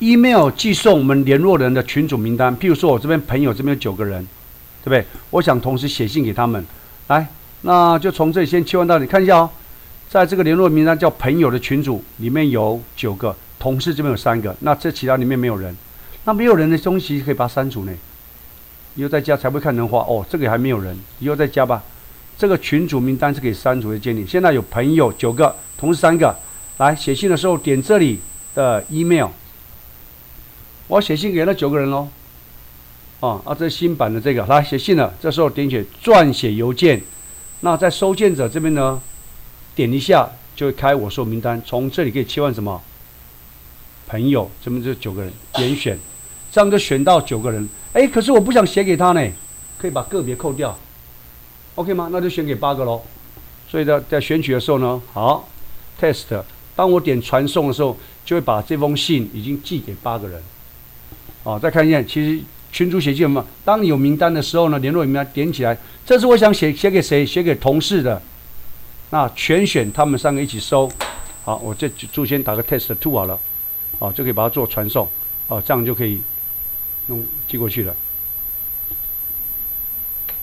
email 寄送我们联络人的群组名单。譬如说我这边朋友这边有九个人，对不对？我想同时写信给他们，来，那就从这里先切换到你看一下哦，在这个联络名单叫朋友的群组里面有九个，同事这边有三个，那这其他里面没有人，那没有人的东西可以把它删除呢。以后再加才会看人话哦，这个还没有人，以后再加吧。这个群组名单是可以删除的建立。现在有朋友九个，同事三个，来写信的时候点这里的 email，我写信给那九个人喽。啊啊，这新版的这个，来写信了。这时候点选撰写邮件，那在收件者这边呢，点一下就会开我说名单。从这里可以切换什么？朋友这边就九个人，点选，这样就选到九个人。哎，可是我不想写给他呢，可以把个别扣掉。OK 吗？那就选给八个喽。所以在在选取的时候呢，好，test。当我点传送的时候，就会把这封信已经寄给八个人。哦，再看一下，其实群主写信嘛，当你有名单的时候呢，联络名单点起来，这是我想写写给谁？写给同事的。那全选他们三个一起收。好，我这就先打个 test two 好了。好，就可以把它做传送。哦，这样就可以弄寄过去了。